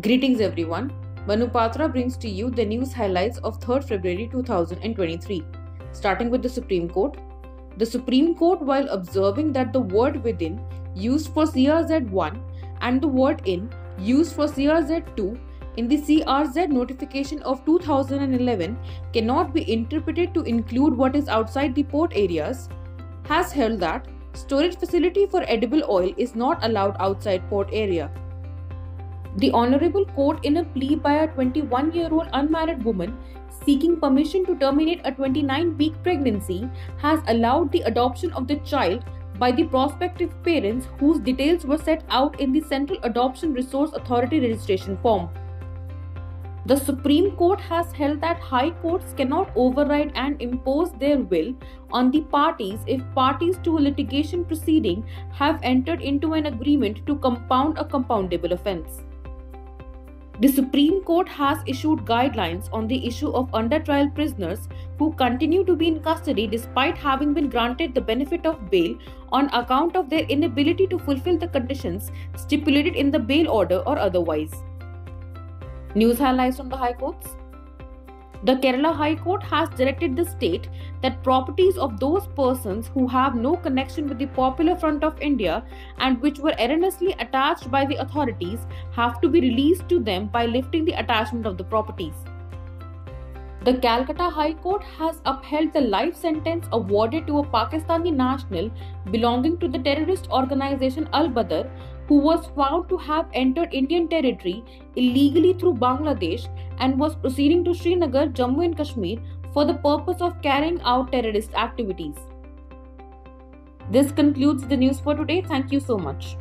Greetings everyone. Manupatra brings to you the news highlights of 3rd February 2023. Starting with the Supreme Court. The Supreme Court, while observing that the word within used for CRZ1 and the word in used for CRZ2 in the CRZ notification of 2011 cannot be interpreted to include what is outside the port areas, has held that storage facility for edible oil is not allowed outside port area. The Honorable Court, in a plea by a 21 year old unmarried woman seeking permission to terminate a 29 week pregnancy, has allowed the adoption of the child by the prospective parents whose details were set out in the Central Adoption Resource Authority registration form. The Supreme Court has held that high courts cannot override and impose their will on the parties if parties to a litigation proceeding have entered into an agreement to compound a compoundable offence. The Supreme Court has issued guidelines on the issue of under trial prisoners who continue to be in custody despite having been granted the benefit of bail on account of their inability to fulfill the conditions stipulated in the bail order or otherwise. News highlights from the High Courts. The Kerala High Court has directed the state that properties of those persons who have no connection with the Popular Front of India and which were erroneously attached by the authorities have to be released to them by lifting the attachment of the properties. The Calcutta High Court has upheld the life sentence awarded to a Pakistani national belonging to the terrorist organization Al Badr who was found to have entered Indian territory illegally through Bangladesh and was proceeding to Srinagar, Jammu and Kashmir for the purpose of carrying out terrorist activities. This concludes the news for today. Thank you so much.